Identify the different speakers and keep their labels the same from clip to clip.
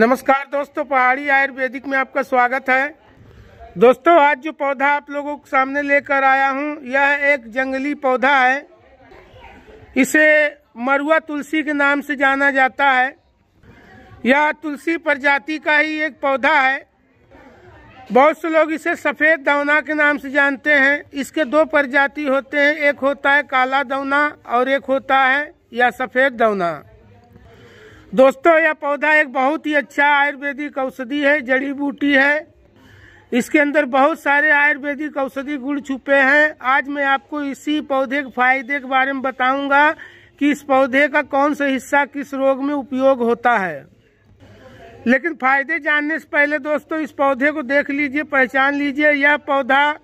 Speaker 1: नमस्कार दोस्तों, पहाड़ी आयुर्वेदिक में आपका स्वागत है। दोस्तों, आज जो पौधा आप लोगों के सामने लेकर आया हूँ, यह एक जंगली पौधा है। इसे मरुआ तुलसी के नाम से जाना जाता है। यह तुलसी प्रजाति का ही एक पौधा है। बहुत से लोग इसे सफ़ेद दौना के नाम से जानते हैं। इसके दो प्रजाति होते हैं, एक होता है काला दौना और एक होता है या सफ़ेद दौना। दोस्तों, यह पौधा एक बहुत ही अच्छा आयुर्वेदिक औषधि है, जड़ी बूटी है। इसके अंदर बहुत सारे आयुर्वेदिक औषधि गुण छुपे हैं। आज मैं आपको इसी पौधे के फ़ायदे के बारे में बताऊँगा कि इस पौधे का कौन सा हिस्सा किस रोग में उपयोग होता है। लेकिन फ़ायदे जानने से पहले दोस्तों, इस पौधे को देख लीजिए, पहचान लीजिए। यह पौधा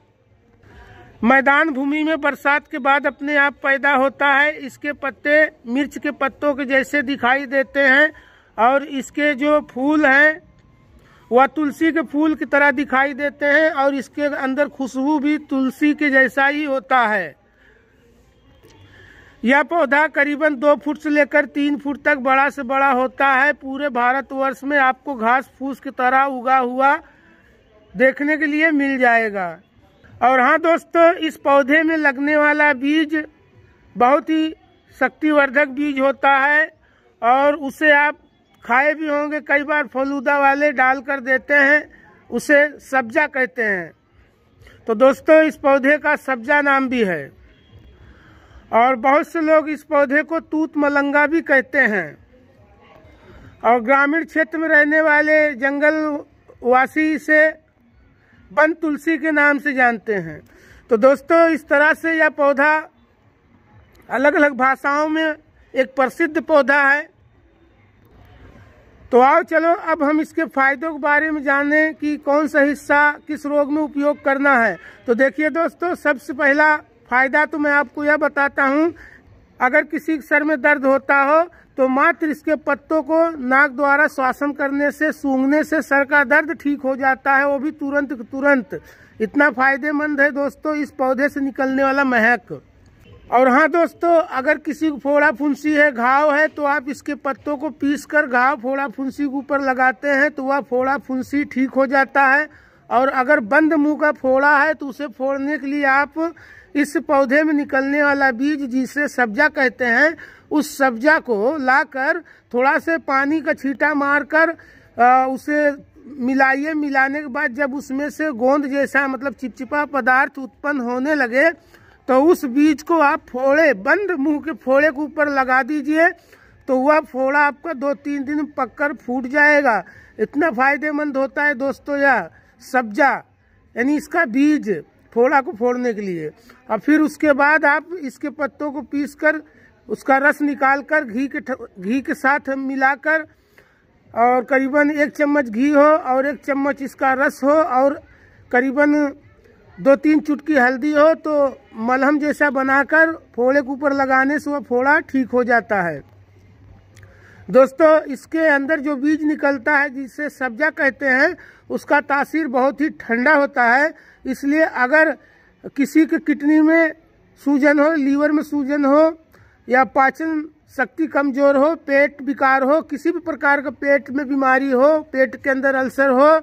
Speaker 1: मैदान भूमि में बरसात के बाद अपने आप पैदा होता है। इसके पत्ते मिर्च के पत्तों के जैसे दिखाई देते हैं और इसके जो फूल हैं, वह तुलसी के फूल की तरह दिखाई देते हैं और इसके अंदर खुशबू भी तुलसी के जैसा ही होता है। यह पौधा करीबन दो फुट से लेकर तीन फुट तक बड़ा से बड़ा होता है। पूरे भारतवर्ष में आपको घास फूस की तरह उगा हुआ देखने के लिए मिल जाएगा। और हाँ दोस्तों, इस पौधे में लगने वाला बीज बहुत ही शक्तिवर्धक बीज होता है और उसे आप खाए भी होंगे, कई बार फलूदा वाले डाल कर देते हैं, उसे सब्जा कहते हैं। तो दोस्तों, इस पौधे का सब्जा नाम भी है। और बहुत से लोग इस पौधे को तूत मलंगा भी कहते हैं। और ग्रामीण क्षेत्र में रहने वाले जंगल वासी वन तुलसी के नाम से जानते हैं। तो दोस्तों, इस तरह से यह पौधा अलग अलग भाषाओं में एक प्रसिद्ध पौधा है। तो आओ चलो, अब हम इसके फायदों के बारे में जाने कि कौन सा हिस्सा किस रोग में उपयोग करना है। तो देखिए दोस्तों, सबसे पहला फ़ायदा तो मैं आपको यह बताता हूँ अगर किसी के सर में दर्द होता हो तो मात्र इसके पत्तों को नाक द्वारा श्वासन करने से, सूंघने से सर का दर्द ठीक हो जाता है, वो भी तुरंत तुरंत। इतना फ़ायदेमंद है दोस्तों इस पौधे से निकलने वाला महक। और हाँ दोस्तों, अगर किसी को फोड़ा फुंसी है, घाव है तो आप इसके पत्तों को पीस कर घाव फोड़ा फुंसी के ऊपर लगाते हैं तो वह फोड़ा फुंसी ठीक हो जाता है। और अगर बंद मुँह का फोड़ा है तो उसे फोड़ने के लिए आप इस पौधे में निकलने वाला बीज जिसे सब्जा कहते हैं, उस सब्जा को लाकर थोड़ा से पानी का छींटा मारकर उसे मिलाइए। मिलाने के बाद जब उसमें से गोंद जैसा मतलब चिपचिपा पदार्थ उत्पन्न होने लगे तो उस बीज को आप फोड़े, बंद मुँह के फोड़े के ऊपर लगा दीजिए तो वह फोड़ा आपका दो तीन दिन पककर फूट जाएगा। इतना फ़ायदेमंद होता है दोस्तों यह सब्जा, यानी इसका बीज। फोड़ा को फोड़ने के लिए। और फिर उसके बाद आप इसके पत्तों को पीस कर उसका रस निकाल कर घी के घी के साथ मिलाकर, और करीबन एक चम्मच घी हो और एक चम्मच इसका रस हो, और करीबन दो तीन चुटकी हल्दी हो तो मलहम जैसा बनाकर फोड़े के ऊपर लगाने से वह फोड़ा ठीक हो जाता है। दोस्तों, इसके अंदर जो बीज निकलता है, जिसे सब्जा कहते हैं, उसका तासीर बहुत ही ठंडा होता है इसलिए अगर किसी के किडनी में सूजन हो, लीवर में सूजन हो, या पाचन शक्ति कमज़ोर हो, पेट विकार हो, किसी भी प्रकार का पेट में बीमारी हो, पेट के अंदर अल्सर हो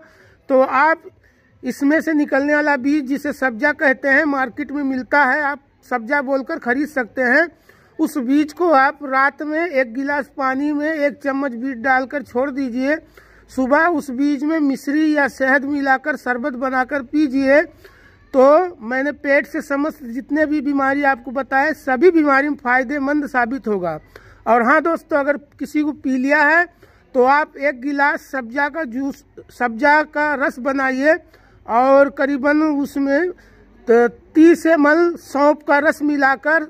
Speaker 1: तो आप इसमें से निकलने वाला बीज जिसे सब्जा कहते हैं, मार्केट में मिलता है, आप सब्जा बोलकर खरीद सकते हैं। उस बीज को आप रात में एक गिलास पानी में एक चम्मच बीज डालकर छोड़ दीजिए। सुबह उस बीज में मिश्री या शहद मिलाकर शरबत बनाकर पीजिए। तो मैंने पेट से समस्त जितने भी बीमारी आपको बताए, सभी बीमारी में फ़ायदेमंद साबित होगा। और हाँ दोस्तों, अगर किसी को पी लिया है तो आप एक गिलास सब्जा का जूस, सब्जा का रस बनाइए और करीबन उसमें तो तीस एम एल सौंप का रस मिलाकर,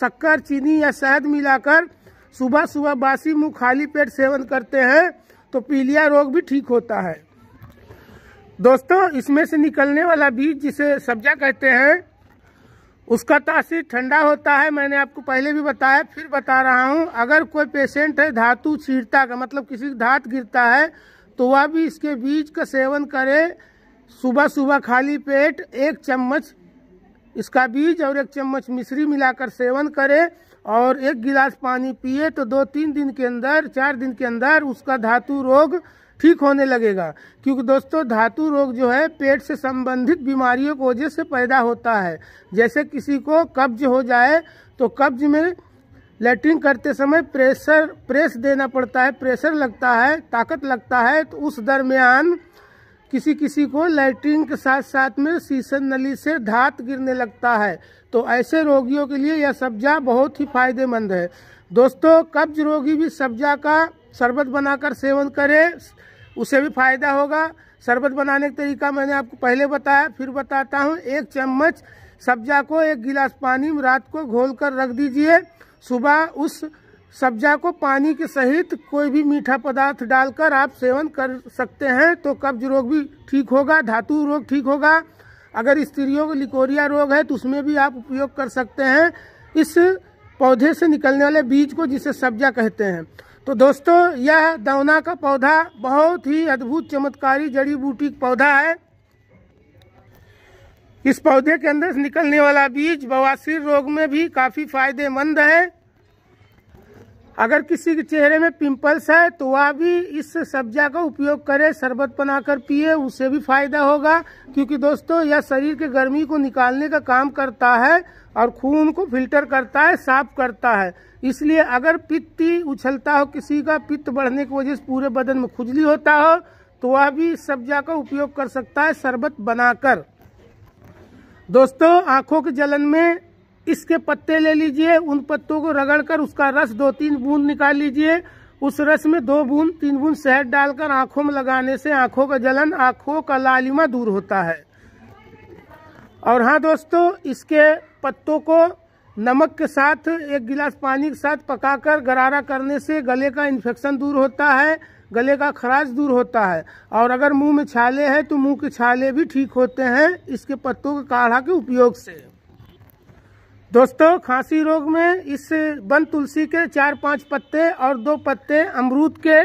Speaker 1: शक्कर, चीनी या शहद मिलाकर सुबह सुबह बासी मुँह खाली पेट सेवन करते हैं। तो पीलिया रोग भी ठीक होता है। दोस्तों, इसमें से निकलने वाला बीज जिसे सब्जा कहते हैं, उसका तासीर ठंडा होता है, मैंने आपको पहले भी बताया, फिर बता रहा हूँ। अगर कोई पेशेंट है, धातु छीरता का मतलब किसी धात गिरता है तो वह भी इसके बीज का सेवन करे सुबह सुबह खाली पेट, एक चम्मच इसका बीज और एक चम्मच मिश्री मिलाकर सेवन करे और एक गिलास पानी पिए तो दो तीन दिन के अंदर, चार दिन के अंदर उसका धातु रोग ठीक होने लगेगा। क्योंकि दोस्तों, धातु रोग जो है, पेट से संबंधित बीमारियों की वजह से पैदा होता है। जैसे किसी को कब्ज हो जाए तो कब्ज में लेटरिन करते समय प्रेशर, प्रेस देना पड़ता है, प्रेशर लगता है, ताकत लगता है तो उस दरमियान किसी किसी को लैट्रिन के साथ साथ में सीसन नली से धात गिरने लगता है। तो ऐसे रोगियों के लिए यह सब्जा बहुत ही फ़ायदेमंद है। दोस्तों, कब्ज रोगी भी सब्जा का शरबत बनाकर सेवन करे, उसे भी फ़ायदा होगा। शरबत बनाने का तरीका मैंने आपको पहले बताया, फिर बताता हूँ। एक चम्मच सब्जा को एक गिलास पानी में रात को घोल कर रख दीजिए। सुबह उस सब्जा को पानी के सहित कोई भी मीठा पदार्थ डालकर आप सेवन कर सकते हैं तो कब्ज रोग भी ठीक होगा, धातु रोग ठीक होगा। अगर स्त्रियों को लिकोरिया रोग है तो उसमें भी आप उपयोग कर सकते हैं। इस पौधे से निकलने वाले बीज को जिसे सब्जा कहते हैं। तो दोस्तों, यह दौना का पौधा बहुत ही अद्भुत, चमत्कारी, जड़ी बूटी पौधा है। इस पौधे के अंदर से निकलने वाला बीज बवासीर रोग में भी काफ़ी फ़ायदेमंद है। अगर किसी के चेहरे में पिंपल्स है तो वह भी इस सब्जा का उपयोग करे, शरबत बनाकर पिए उससे भी फ़ायदा होगा। क्योंकि दोस्तों, यह शरीर के गर्मी को निकालने का काम करता है और खून को फ़िल्टर करता है, साफ़ करता है। इसलिए अगर पित्ती उछलता हो, किसी का पित्त बढ़ने की वजह से पूरे बदन में खुजली होता हो तो वह भी इस सब्जा का उपयोग कर सकता है, शरबत बनाकर। दोस्तों, आँखों के जलन में इसके पत्ते ले लीजिए, उन पत्तों को रगड़कर उसका रस दो तीन बूंद निकाल लीजिए। उस रस में दो बूंद, तीन बूंद शहद डालकर आँखों में लगाने से आँखों का जलन, आँखों का लालिमा दूर होता है। और हाँ दोस्तों, इसके पत्तों को नमक के साथ, एक गिलास पानी के साथ पकाकर गरारा करने से गले का इन्फेक्शन दूर होता है, गले का खराश दूर होता है। और अगर मुँह में छाले हैं तो मुँह के छाले भी ठीक होते हैं इसके पत्तों के काढ़ा के उपयोग से। दोस्तों, खांसी रोग में इस बन तुलसी के चार पाँच पत्ते और दो पत्ते अमरूद के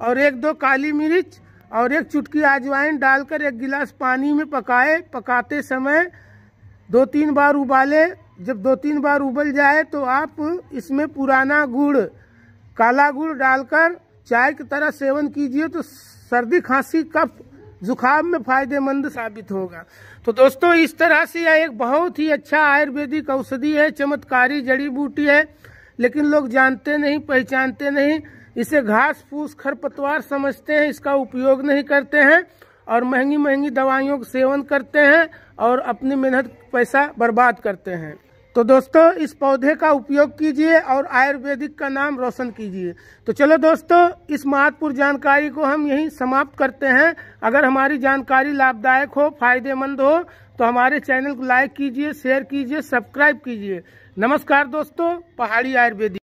Speaker 1: और एक दो काली मिर्च और एक चुटकी अजवाइन डालकर एक गिलास पानी में पकाए। पकाते समय दो तीन बार उबाले। जब दो तीन बार उबल जाए तो आप इसमें पुराना गुड़, काला गुड़ डालकर चाय की तरह सेवन कीजिए तो सर्दी खांसी कफ जुखाम में फ़ायदेमंद साबित होगा। तो दोस्तों, इस तरह से यह एक बहुत ही अच्छा आयुर्वेदिक औषधि है, चमत्कारी जड़ी बूटी है, लेकिन लोग जानते नहीं, पहचानते नहीं। इसे घास फूस खरपतवार समझते हैं, इसका उपयोग नहीं करते हैं और महँगी महँगी दवाइयों का सेवन करते हैं और अपनी मेहनत, पैसा बर्बाद करते हैं। तो दोस्तों, इस पौधे का उपयोग कीजिए और आयुर्वेदिक का नाम रोशन कीजिए। तो चलो दोस्तों, इस महत्वपूर्ण जानकारी को हम यहीं समाप्त करते हैं। अगर हमारी जानकारी लाभदायक हो, फ़ायदेमंद हो तो हमारे चैनल को लाइक कीजिए, शेयर कीजिए, सब्सक्राइब कीजिए। नमस्कार दोस्तों, पहाड़ी आयुर्वेदिक।